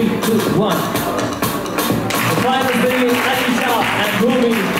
three, two, one. The finals between Alicia and Bhumi.